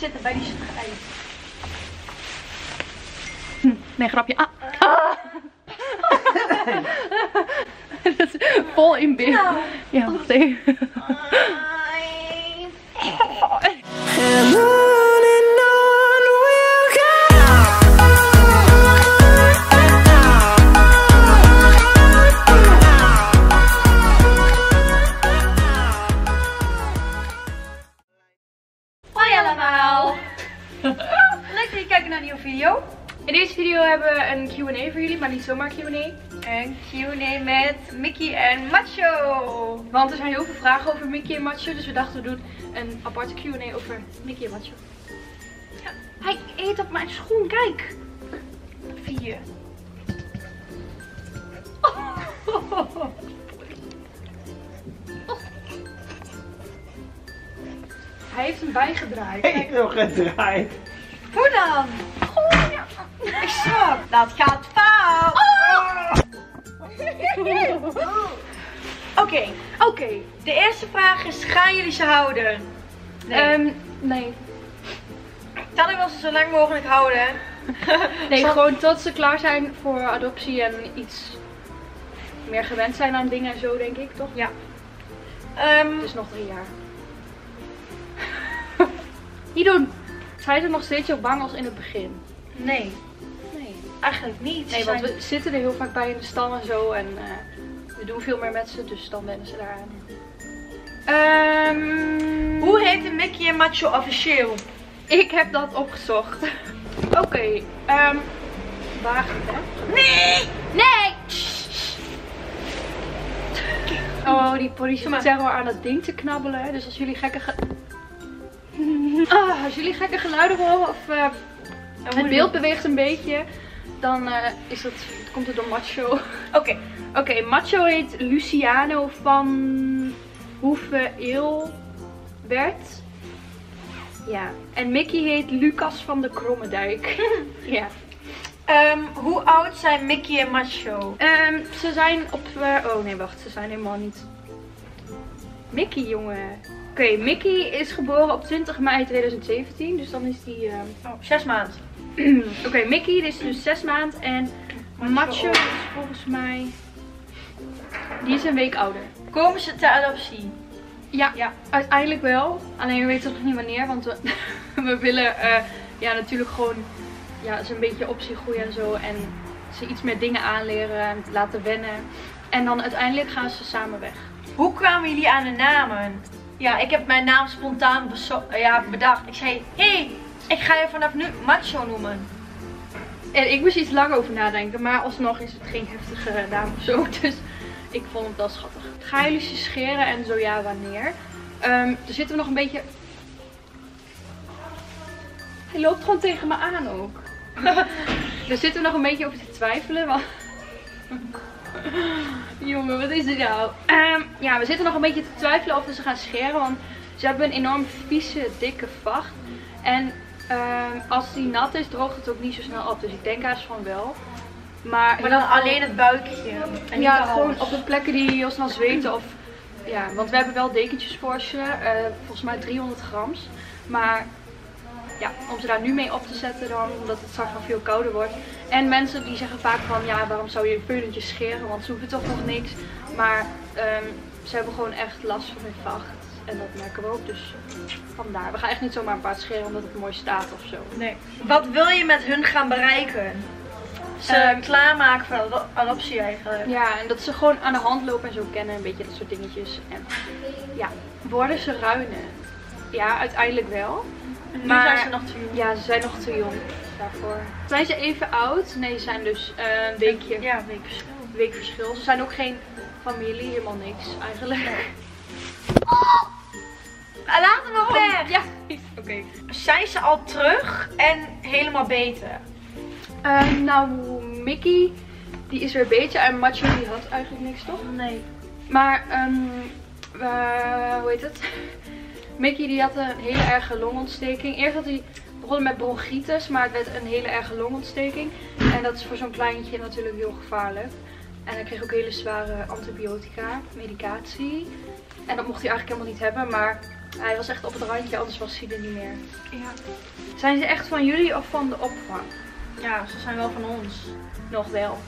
zitten bij die schijf. Nee, grapje. Ah. ah. Dat is vol in beeld. Nou. Ja, wacht even. hebben een Q&A voor jullie, maar niet zomaar Q&A. Een Q&A met Mickey en Macho. Want er zijn heel veel vragen over Mickey en Macho, dus we dachten we doen een aparte Q&A over Mickey en Macho. Ja, hij eet op mijn schoen, kijk! Vier. Hij heeft hem bijgedraaid. Ik nog gedraaid. Hoe dan? Oh. Dat gaat fout. Oké, Oké, de eerste vraag is, gaan jullie ze houden? Nee. ehm, nee. Wil ze zo lang mogelijk houden. Nee, Zal- gewoon tot ze klaar zijn voor adoptie en iets meer gewend zijn aan dingen en zo, denk ik, toch? Ja. Ehm, Het is nog drie jaar. Niet doen! Zijn ze nog steeds zo bang als in het begin? Nee. Eigenlijk niet. Nee, want we zitten er heel vaak bij in de stal en zo. En eh, we doen veel meer met ze, dus dan wennen ze daaraan. Ehm Hoe heet de Mickey en Macho officieel? Ik heb dat opgezocht. Oké, ehm wacht hè. Nee! Nee! Oh, die politie zit zeg maar aan dat ding te knabbelen. Dus als jullie gekke ge... Ah, als jullie gekke geluiden horen of eh, het beeld beweegt een beetje, dan eh, is dat, komt het door Macho. Oké, Oké, Macho heet Luciano van Hoeve Eelwerd. Ja, en Mickey heet Lucas van de Krommendijk. ja. ehm, hoe oud zijn Mickey en Macho? Ehm, ze zijn op. eh, oh nee, wacht, ze zijn helemaal niet. Mickey, jongen. Oké, Mickey is geboren op 20 mei 2017, dus dan is die. ehm, Oh, zes maanden. Oké, Mickey is dus 6 maand en Macho is volgens mij. Die is een week ouder. Komen ze ter adoptie? Ja, Ja. uiteindelijk wel. Alleen we weten nog niet wanneer, want we, we willen eh, ja, natuurlijk gewoon ja, ze een beetje op zien groeien en zo. En ze iets meer dingen aanleren en laten wennen. En dan uiteindelijk gaan ze samen weg. Hoe kwamen jullie aan de namen? Ja, ik heb mijn naam spontaan ja, bedacht. Ik zei, hé, hey, ik ga je vanaf nu Macho noemen. En ik moest iets lang over nadenken, maar alsnog is het geen heftige naam of zo. Dus ik vond het wel schattig. Gaan jullie ze scheren en zo ja, wanneer? Ehm er zitten we nog een beetje... Hij loopt gewoon tegen me aan ook. Daar zitten we nog een beetje over te twijfelen. Want... Jongen, wat is dit nou? Ehm, ja, we zitten nog een beetje te twijfelen of we ze gaan scheren. Want ze hebben een enorm vieze, dikke vacht. En ehm, als die nat is, droogt het ook niet zo snel op. Dus ik denk haast van wel. Maar, Maar dan alleen het buikje. En ja, gewoon op de plekken die heel snel zweten. Of, ja, want we hebben wel dekentjes voor ze. eh, volgens mij 300 grams. Maar ja, om ze daar nu mee op te zetten dan, omdat het straks nog veel kouder wordt. En mensen die zeggen vaak van, ja, waarom zou je veulentjes scheren? Want ze hoeven toch nog niks. Maar ehm, ze hebben gewoon echt last van hun vacht. En dat merken we ook, dus vandaar. We gaan echt niet zomaar een paard scheren omdat het mooi staat of zo. Nee. Wat wil je met hun gaan bereiken? Ze Ehm, klaarmaken voor ado- adoptie eigenlijk. Ja, en dat ze gewoon aan de hand lopen en zo kennen, een beetje dat soort dingetjes. En ja, worden ze ruinen? Ja, uiteindelijk wel. Nu Maar- zijn ze nog te jong. Ja, ze zijn nog te jong daarvoor. Zijn ze even oud? Nee, ze zijn dus eh, een weekje, Ja, een week verschil. week verschil. Ze zijn ook geen familie, helemaal niks eigenlijk. Weg. Ja, oké. Zijn ze al terug en helemaal beter? Eh, nou, Mickey, die is weer beter. En Macho, die had eigenlijk niks, toch? Nee. Maar, ehm eh, hoe heet het? Mickey die had een hele erge longontsteking. Eerst had hij begonnen met bronchitis, maar het werd een hele erge longontsteking. En dat is voor zo'n kleintje natuurlijk heel gevaarlijk. En hij kreeg ook hele zware antibiotica, medicatie. En dat mocht hij eigenlijk helemaal niet hebben, maar Hij was echt op het randje, anders was hij er niet meer. Ja. Zijn ze echt van jullie of van de opvang? ja, ze zijn wel van ons. Nog wel.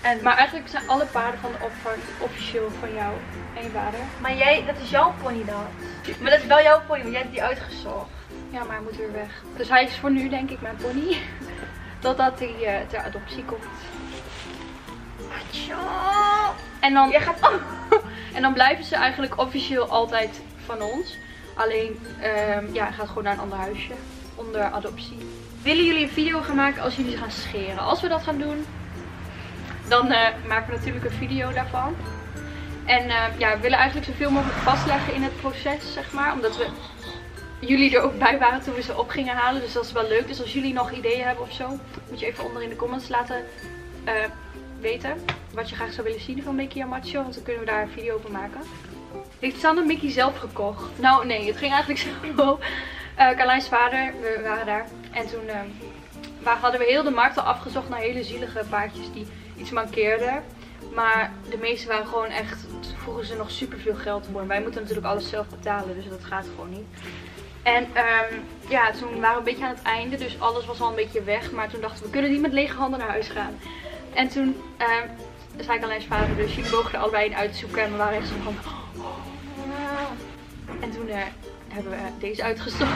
En, Maar eigenlijk zijn alle paarden van de opvang officieel van jou en je vader. maar jij, dat is jouw pony dat. Maar dat is wel jouw pony, want jij hebt die uitgezocht. Ja, maar hij moet weer weg. Dus hij is voor nu denk ik mijn pony. Totdat hij eh, ter adoptie komt. En dan, Jij gaat... en dan blijven ze eigenlijk officieel altijd van ons. Alleen, ehm, ja, gaat gewoon naar een ander huisje. Onder adoptie. Willen jullie een video gaan maken als jullie ze gaan scheren? Als we dat gaan doen, dan eh, maken we natuurlijk een video daarvan. En eh, ja, we willen eigenlijk zoveel mogelijk vastleggen in het proces, zeg maar. Omdat we jullie er ook bij waren toen we ze op gingen halen. Dus dat is wel leuk. Dus als jullie nog ideeën hebben of zo, moet je even onder in de comments laten eh, weten. Wat je graag zou willen zien van Mickey en Macho. Want dan kunnen we daar een video over maken. Heeft Sanne Mickey zelf gekocht? Nou nee, het ging eigenlijk zo. Eh Carlijn's vader, we waren daar. En toen waar hadden we heel de markt al afgezocht naar hele zielige paardjes die iets mankeerden. Maar de meeste waren gewoon echt, vroegen ze nog super veel geld voor. Wij moeten natuurlijk alles zelf betalen, dus dat gaat gewoon niet. En ehm, ja, toen waren we een beetje aan het einde, dus alles was al een beetje weg. Maar toen dachten we, we kunnen niet met lege handen naar huis gaan. En toen ehm, zei ik vader, dus jullie mogen er allebei in uitzoeken. En we waren echt zo van... En toen eh, hebben we deze uitgezocht.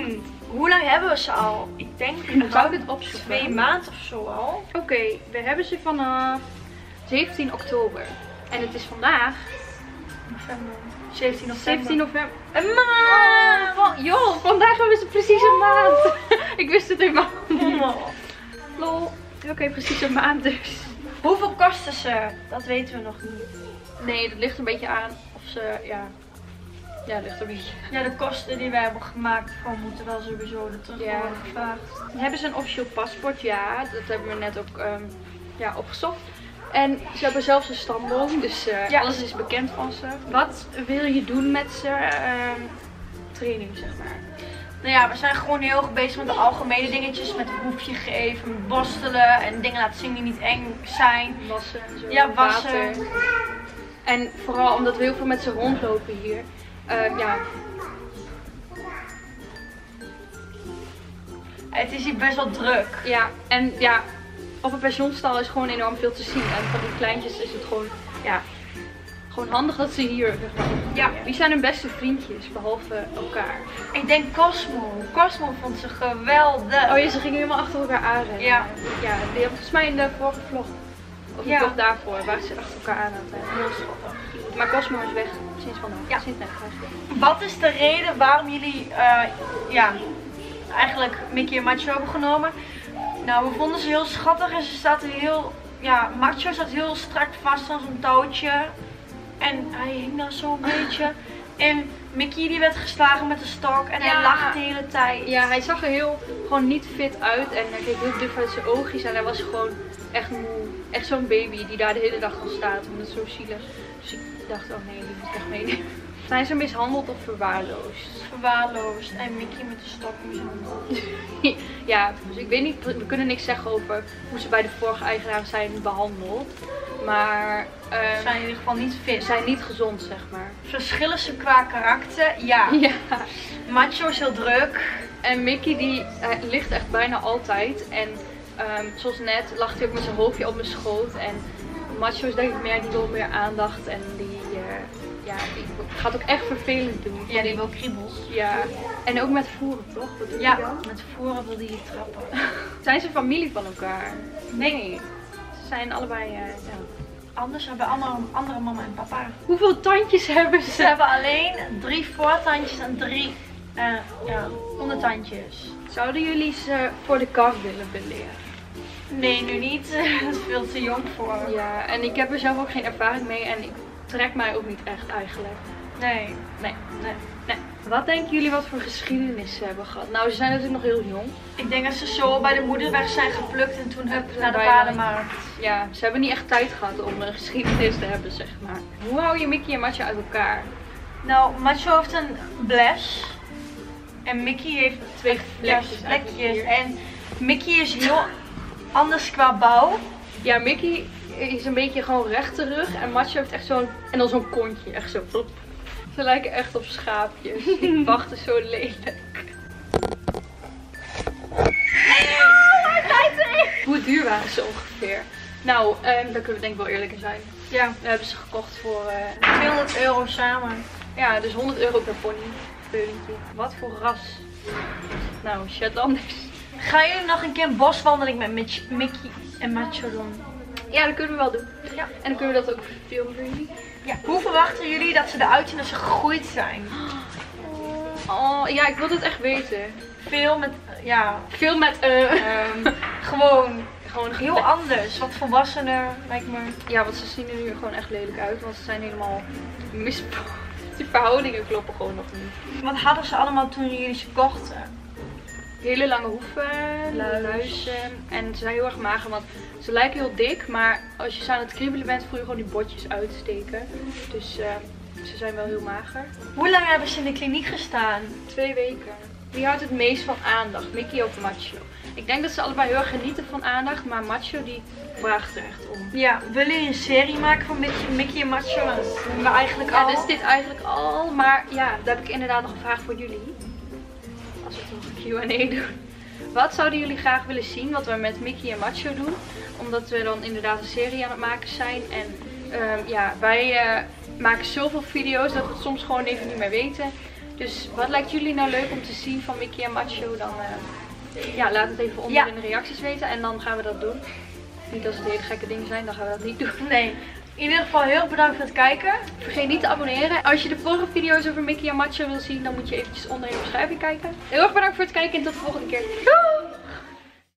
Hoe lang hebben we ze al? Ik denk zou ik het opzoeken? twee maanden of zo al. Oké, we hebben ze vanaf 17 oktober. En het is vandaag November. 17 of 17 november. Een maand! Joh, vandaag hebben ze precies een maand. ik wist het helemaal niet. Oh. Lol. Oké, precies een maand dus. Hoeveel kosten ze? Dat weten we nog niet. Nee, dat ligt een beetje aan of ze, ja... Ja, ligt beetje. Ja, de kosten die wij hebben gemaakt gewoon moeten wel sowieso er terug Ja. worden gevraagd. Hebben ze een officieel paspoort? Ja, dat hebben we net ook ehm, ja, opgezocht. En ze hebben zelfs een stamboom, dus eh, Ja. alles is bekend van ze. Wat wil je doen met ze? ehm, training, zeg maar. Nou ja, we zijn gewoon heel erg bezig met de algemene dingetjes. Met een hoefje geven, borstelen en dingen laten zien die niet eng zijn. Wassen en zo. Ja, wassen. water. En vooral omdat we heel veel met ze rondlopen hier. Ehm, ja, Het is hier best wel druk. ja, en ja, op een pensionstal is gewoon enorm veel te zien. En van die kleintjes is het gewoon, ja, gewoon handig dat ze hier Ja. Wie zijn hun beste vriendjes, behalve elkaar? Ik denk Cosmo. Cosmo vond ze geweldig. Oh ja, ze gingen helemaal achter elkaar aanrennen. Ja. Ja, die hebben volgens mij in de vorige vlog, of de Ja. vlog daarvoor, waren ze achter elkaar aan het rennen. Heel schattig. Maar Cosmo is weg, sinds vandaag. Ja. Sinds net eigenlijk. Wat is de reden waarom jullie eh, ja, eigenlijk Mickey en Macho hebben genomen? Nou, we vonden ze heel schattig en ze zaten heel... Ja, Macho zat heel strak vast aan zo'n touwtje. En hij hing daar zo een beetje. En Mickey die werd geslagen met de stok en Ja. hij lacht de hele tijd. Ja, hij zag er heel, gewoon niet fit uit en hij keek heel duf uit zijn oogjes en hij was gewoon echt moe. Echt zo'n baby die daar de hele dag al staat en dat is zo zielig. Dus ik dacht, oh nee, die moet ik echt meenemen. Zijn ze mishandeld of verwaarloosd? Verwaarloosd en Mickey met de stok mishandeld. ja, dus ik weet niet, we kunnen niks zeggen over hoe ze bij de vorige eigenaar zijn behandeld. Maar Ze ehm, zijn in ieder geval niet ze fit. zijn niet gezond, zeg maar. Verschillen ze qua karakter? Ja. Ja. Macho is heel druk. En Mickey die eh, ligt echt bijna altijd. En ehm, zoals net lag hij ook met zijn hoofdje op mijn schoot. En Macho is denk ik meer, die wil meer aandacht. En die, eh, ja, die gaat ook echt vervelend doen. Ja, die wil kriebels. Ja. En ook met voeren, toch? Wat doet Ja, dan? met voren wil die trappen. Zijn ze familie van elkaar? Nee. Ze zijn allebei, eh, ja. Anders hebben allemaal een andere mama en papa. Hoeveel tandjes hebben Ze ze? hebben alleen drie voortandjes en drie eh, ja, ondertandjes. Zouden jullie ze voor de kar willen beleren? Nee, nu niet. Dat is veel te jong voor. Ja, en ik heb er zelf ook geen ervaring mee. En ik trek mij ook niet echt eigenlijk. Nee. Nee. nee. Nee. Wat denken jullie wat voor geschiedenis ze hebben gehad? Nou, ze zijn natuurlijk nog heel jong. Ik denk dat ze zo bij de moederweg zijn geplukt en toen hup naar de Bijna. paardenmarkt. Ja, ze hebben niet echt tijd gehad om een geschiedenis te hebben, zeg maar. Hoe hou je Mickey en Matje uit elkaar? Nou, Macho heeft een bles. En Mickey heeft Twee vlekjes. vlekjes. En Mickey is heel anders qua bouw. Ja, Mickey is een beetje gewoon rechte rug. En Matje heeft echt zo'n... En dan zo'n kontje. Echt zo. plop. Ze lijken echt op schaapjes. Die wachten zo lelijk. Hoe duur waren ze ongeveer? Nou, ehm, daar kunnen we denk ik wel eerlijk in zijn. Ja, We hebben ze gekocht voor, eh, 200 euro samen. ja, dus 100 euro per pony. Wat voor ras? Nou, Shetlanders. Gaan jullie nog een keer een boswandeling met Mitch- Mickey en Macho doen? Ja, dat kunnen we wel doen. Ja. En dan kunnen we dat ook filmen voor jullie. Ja. Hoe verwachten jullie dat ze eruit zien als ze gegroeid zijn? Oh, ja, ik wil het echt weten. Veel met, ja, Veel met, eh, ehm, gewoon gewoon heel anders. Wat volwassener, lijkt me. Ja, want ze zien er nu gewoon echt lelijk uit, want ze zijn helemaal mis... Die verhoudingen kloppen gewoon nog niet. Wat hadden ze allemaal toen jullie ze kochten? Hele lange hoeven, luizen en ze zijn heel erg mager, want ze lijken heel dik, maar als je ze aan het kriebelen bent, voel je gewoon die botjes uitsteken. Dus eh, ze zijn wel heel mager. Hoe lang hebben ze in de kliniek gestaan? Twee weken. Wie houdt het meest van aandacht, Mickey of Macho? Ik denk dat ze allebei heel erg genieten van aandacht, maar Macho die vraagt er echt om. Ja, willen jullie een serie maken van Mickey, Mickey en Macho? Dat doen we eigenlijk Ja, al. dus dit eigenlijk al. Maar ja, daar heb ik inderdaad nog een vraag voor jullie. Als we toch een Q&A doen. Wat zouden jullie graag willen zien wat we met Mickey en Macho doen? Omdat we dan inderdaad een serie aan het maken zijn. En ehm, ja, wij eh, maken zoveel video's dat we het soms gewoon even niet meer weten. Dus wat lijkt jullie nou leuk om te zien van Mickey en Macho? Dan eh, ja, laat het even onder Ja. in de reacties weten en dan gaan we dat doen. Niet als het hele gekke dingen zijn, dan gaan we dat niet doen. Nee. In ieder geval heel bedankt voor het kijken. Vergeet niet te abonneren. Als je de vorige video's over Mickey en Macho wil zien, dan moet je eventjes onder in de beschrijving kijken. Heel erg bedankt voor het kijken en tot de volgende keer. Doei!